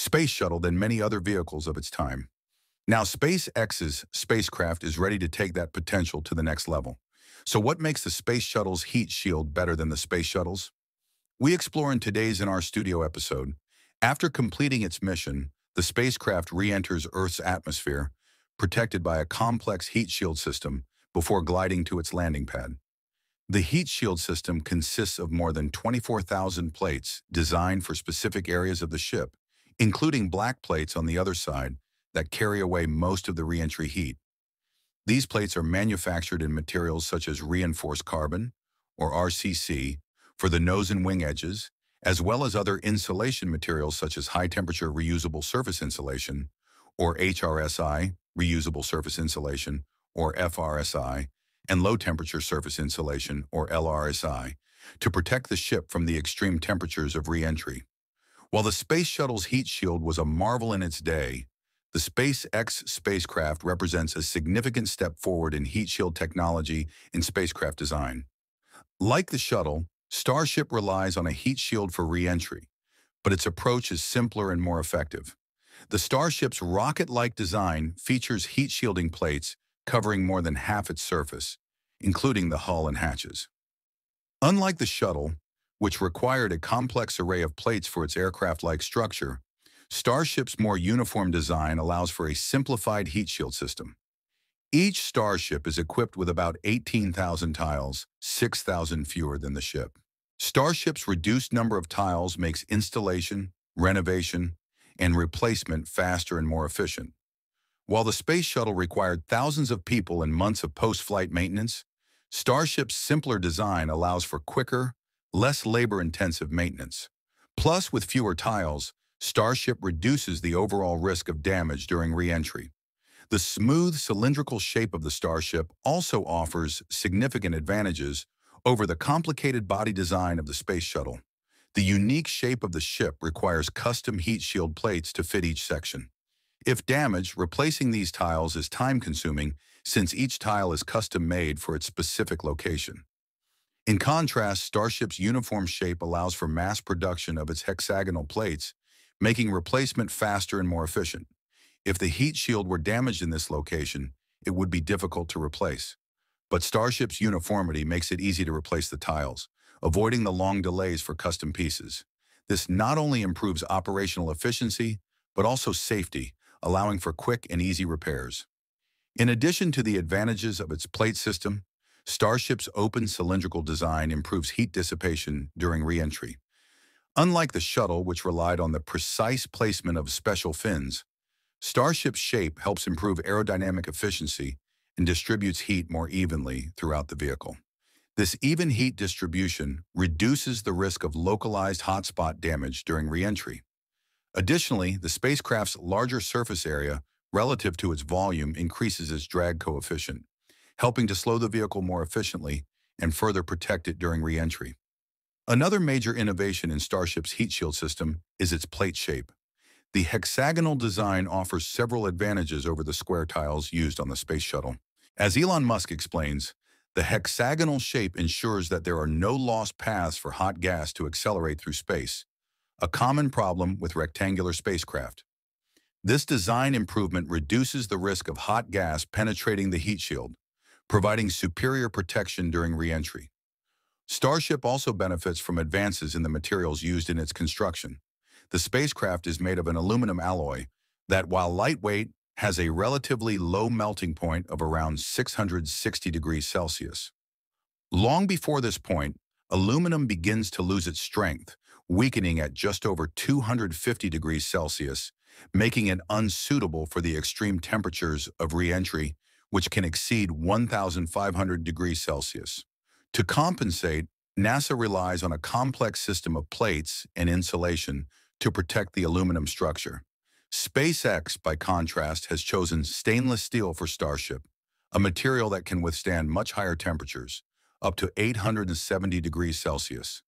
space shuttle than many other vehicles of its time. Now, SpaceX's spacecraft is ready to take that potential to the next level. So what makes the Space Shuttle's heat shield better than the Space Shuttle's? We explore in today's NR Studio episode. After completing its mission, the spacecraft re-enters Earth's atmosphere, protected by a complex heat shield system before gliding to its landing pad. The heat shield system consists of more than 24,000 plates designed for specific areas of the ship, including black plates on the other side that carry away most of the reentry heat. These plates are manufactured in materials such as reinforced carbon, or RCC, for the nose and wing edges, as well as other insulation materials such as high-temperature reusable surface insulation, or HRSI, reusable surface insulation, or FRSI, and low-temperature surface insulation, or LRSI, to protect the ship from the extreme temperatures of reentry. While the Space Shuttle's heat shield was a marvel in its day, the SpaceX spacecraft represents a significant step forward in heat shield technology in spacecraft design. Like the shuttle, Starship relies on a heat shield for re-entry, but its approach is simpler and more effective. The Starship's rocket-like design features heat shielding plates covering more than half its surface, including the hull and hatches. Unlike the shuttle, which required a complex array of plates for its aircraft-like structure, Starship's more uniform design allows for a simplified heat shield system. Each Starship is equipped with about 18,000 tiles, 6,000 fewer than the ship. Starship's reduced number of tiles makes installation, renovation, and replacement faster and more efficient. While the Space Shuttle required thousands of people and months of post-flight maintenance, Starship's simpler design allows for quicker, less labor-intensive maintenance. Plus, with fewer tiles, Starship reduces the overall risk of damage during re-entry. The smooth cylindrical shape of the Starship also offers significant advantages over the complicated body design of the Space Shuttle. The unique shape of the ship requires custom heat shield plates to fit each section. If damaged, replacing these tiles is time-consuming since each tile is custom-made for its specific location. In contrast, Starship's uniform shape allows for mass production of its hexagonal plates making replacement faster and more efficient. If the heat shield were damaged in this location, it would be difficult to replace. But Starship's uniformity makes it easy to replace the tiles, avoiding the long delays for custom pieces. This not only improves operational efficiency, but also safety, allowing for quick and easy repairs. In addition to the advantages of its plate system, Starship's open cylindrical design improves heat dissipation during reentry. Unlike the shuttle, which relied on the precise placement of special fins, Starship's shape helps improve aerodynamic efficiency and distributes heat more evenly throughout the vehicle. This even heat distribution reduces the risk of localized hotspot damage during reentry. Additionally, the spacecraft's larger surface area relative to its volume increases its drag coefficient, helping to slow the vehicle more efficiently and further protect it during reentry. Another major innovation in Starship's heat shield system is its plate shape. The hexagonal design offers several advantages over the square tiles used on the Space Shuttle. As Elon Musk explains, the hexagonal shape ensures that there are no lost paths for hot gas to accelerate through space, a common problem with rectangular spacecraft. This design improvement reduces the risk of hot gas penetrating the heat shield, providing superior protection during reentry. Starship also benefits from advances in the materials used in its construction. The spacecraft is made of an aluminum alloy that, while lightweight, has a relatively low melting point of around 660 degrees Celsius. Long before this point, aluminum begins to lose its strength, weakening at just over 250 degrees Celsius, making it unsuitable for the extreme temperatures of reentry, which can exceed 1,500 degrees Celsius. To compensate, NASA relies on a complex system of plates and insulation to protect the aluminum structure. SpaceX, by contrast, has chosen stainless steel for Starship, a material that can withstand much higher temperatures, up to 870 degrees Celsius.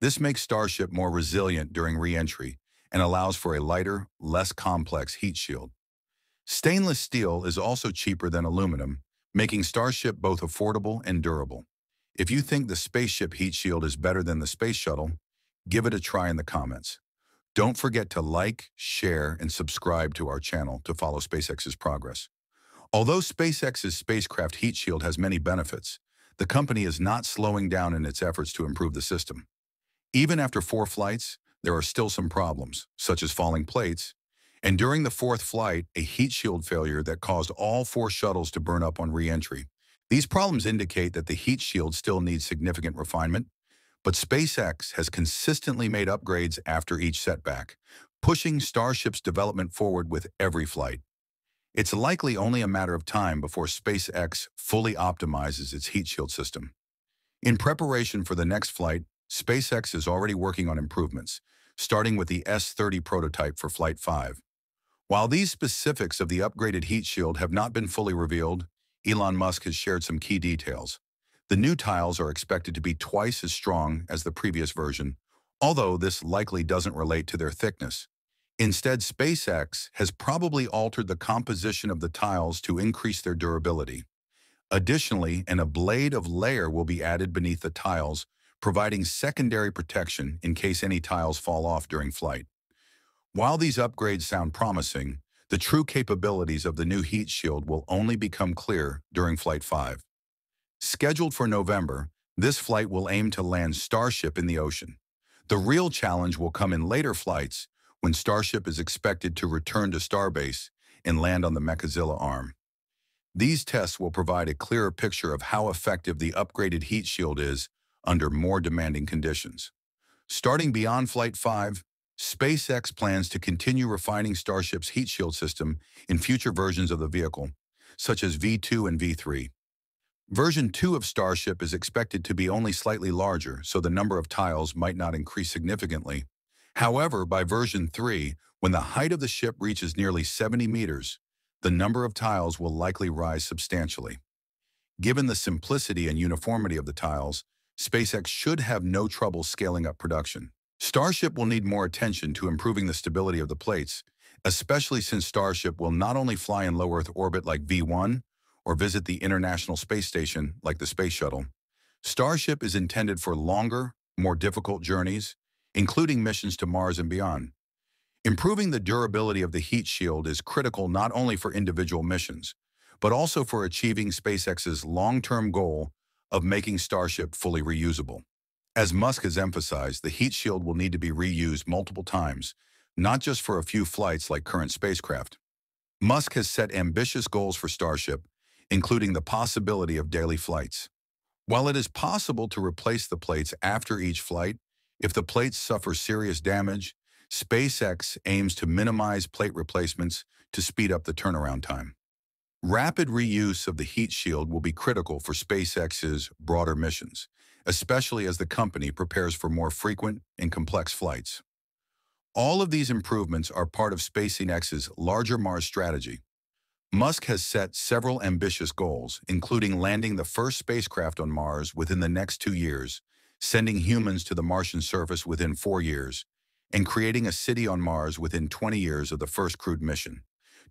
This makes Starship more resilient during reentry and allows for a lighter, less complex heat shield. Stainless steel is also cheaper than aluminum, making Starship both affordable and durable. If you think the spaceship heat shield is better than the space shuttle, give it a try in the comments. Don't forget to like, share, and subscribe to our channel to follow SpaceX's progress. Although SpaceX's spacecraft heat shield has many benefits, the company is not slowing down in its efforts to improve the system. Even after four flights, there are still some problems, such as falling plates, and during the fourth flight, a heat shield failure that caused all four shuttles to burn up on re-entry. These problems indicate that the heat shield still needs significant refinement, but SpaceX has consistently made upgrades after each setback, pushing Starship's development forward with every flight. It's likely only a matter of time before SpaceX fully optimizes its heat shield system. In preparation for the next flight, SpaceX is already working on improvements, starting with the S-30 prototype for Flight 5. While these specifics of the upgraded heat shield have not been fully revealed, Elon Musk has shared some key details. The new tiles are expected to be twice as strong as the previous version, although this likely doesn't relate to their thickness. Instead, SpaceX has probably altered the composition of the tiles to increase their durability. Additionally, an ablative layer will be added beneath the tiles, providing secondary protection in case any tiles fall off during flight. While these upgrades sound promising, the true capabilities of the new heat shield will only become clear during Flight 5. Scheduled for November, this flight will aim to land Starship in the ocean. The real challenge will come in later flights when Starship is expected to return to Starbase and land on the Mechazilla arm. These tests will provide a clearer picture of how effective the upgraded heat shield is under more demanding conditions. Starting beyond Flight 5, SpaceX plans to continue refining Starship's heat shield system in future versions of the vehicle, such as V2 and V3. Version 2 of Starship is expected to be only slightly larger, so the number of tiles might not increase significantly, However, by version 3, when the height of the ship reaches nearly 70 meters, the number of tiles will likely rise substantially. Given the simplicity and uniformity of the tiles, SpaceX should have no trouble scaling up production. Starship will need more attention to improving the stability of the plates, especially since Starship will not only fly in low Earth orbit like V1 or visit the International Space Station like the Space Shuttle. Starship is intended for longer, more difficult journeys, including missions to Mars and beyond. Improving the durability of the heat shield is critical not only for individual missions, but also for achieving SpaceX's long-term goal of making Starship fully reusable. As Musk has emphasized, the heat shield will need to be reused multiple times, not just for a few flights like current spacecraft. Musk has set ambitious goals for Starship, including the possibility of daily flights. While it is possible to replace the plates after each flight, if the plates suffer serious damage, SpaceX aims to minimize plate replacements to speed up the turnaround time. Rapid reuse of the heat shield will be critical for SpaceX's broader missions, especially as the company prepares for more frequent and complex flights. All of these improvements are part of SpaceX's larger Mars strategy. Musk has set several ambitious goals, including landing the first spacecraft on Mars within the next two years sending humans to the Martian surface within four years, and creating a city on Mars within 20 years of the first crewed mission.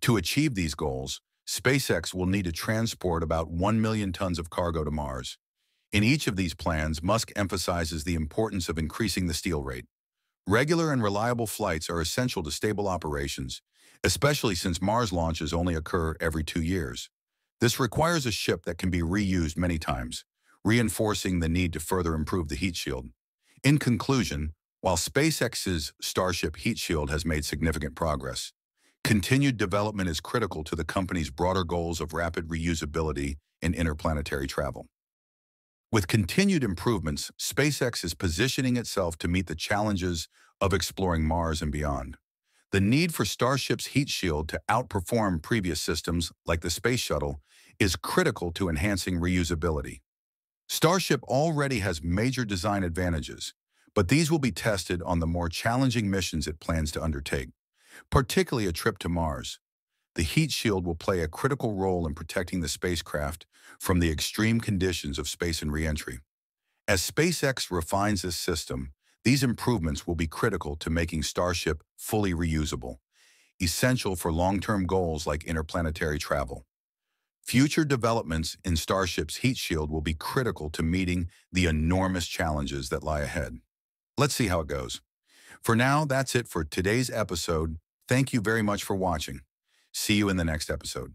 To achieve these goals, SpaceX will need to transport about 1 million tons of cargo to Mars. In each of these plans, Musk emphasizes the importance of increasing the steal rate. Regular and reliable flights are essential to stable operations, especially since Mars launches only occur every two years. This requires a ship that can be reused many times, reinforcing the need to further improve the heat shield. In conclusion, while SpaceX's Starship heat shield has made significant progress, continued development is critical to the company's broader goals of rapid reusability in interplanetary travel. With continued improvements, SpaceX is positioning itself to meet the challenges of exploring Mars and beyond. The need for Starship's heat shield to outperform previous systems, like the Space Shuttle, is critical to enhancing reusability. Starship already has major design advantages, but these will be tested on the more challenging missions it plans to undertake, particularly a trip to Mars. The heat shield will play a critical role in protecting the spacecraft from the extreme conditions of space and reentry. As SpaceX refines this system, these improvements will be critical to making Starship fully reusable, essential for long-term goals like interplanetary travel. Future developments in Starship's heat shield will be critical to meeting the enormous challenges that lie ahead. Let's see how it goes. For now, that's it for today's episode. Thank you very much for watching. See you in the next episode.